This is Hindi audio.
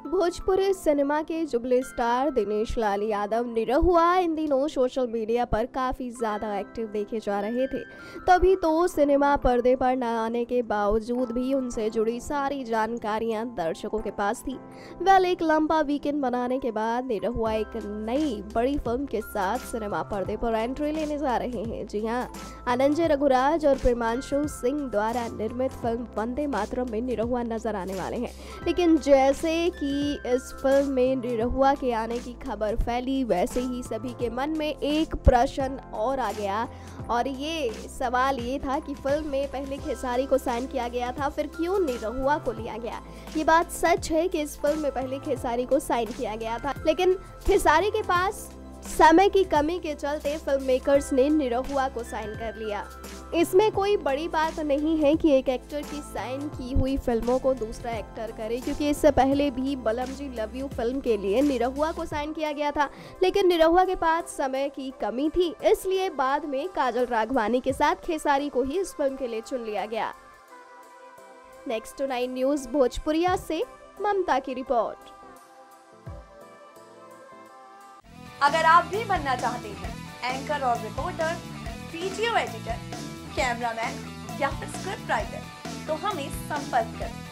भोजपुरी सिनेमा के जुबले स्टार दिनेश लाल यादव निरहुआ इन दिनों सोशल मीडिया पर काफ़ी ज़्यादा एक्टिव देखे जा रहे थे। तभी तो सिनेमा पर्दे पर न आने के बावजूद भी उनसे जुड़ी सारी जानकारियाँ दर्शकों के पास थी। वेल एक लंबा वीकेंड बनाने के बाद निरहुआ एक नई, बड़ी फ़िल्म के साथ सिनेमा पर्दे पर एंट्री लेने जा रहे हैं। जी हाँ अनंजय रघुराज और प्रेमांशु सिंह द्वारा निर्मित फ़िल्म वंदे मातरम में निरहुआ नज़र आने वाले हैं। लेकिन जैसे कि इस फ़िल्म में निरहुआ के आने की खबर फैली। वैसे ही सभी के मन में एक प्रश्न और आ गया। और ये सवाल ये था कि फ़िल्म में पहले खेसारी को साइन किया गया था, फिर क्यों निरहुआ को लिया गया? ये बात सच है कि इस फ़िल्म में पहले खेसारी को साइन किया गया था। लेकिन खेसारी के पास समय की कमी के चलते फ़िल्म मेकर्स ने निरहुआ को साइन कर लिया। इसमें कोई बड़ी बात नहीं है कि एक एक्टर की साइन की हुई फ़िल्मों को दूसरा एक्टर करे, क्योंकि इससे पहले भी बलम जी लव यू फ़िल्म के लिए निरहुआ को साइन किया गया था। लेकिन निरहुआ के पास समय की कमी थी, इसलिए बाद में काजल राघवानी के साथ खेसारी को ही इस फ़िल्म के लिए चुन लिया गया। Next to nine news Bhojpuriya से ममता की रिपोर्ट अगर आप भी बनना चाहते हैं एंकर और रिपोर्टर वीडियो एडिटर कैमरामैन या फिर स्क्रिप्ट राइटर तो हमें संपर्क करें।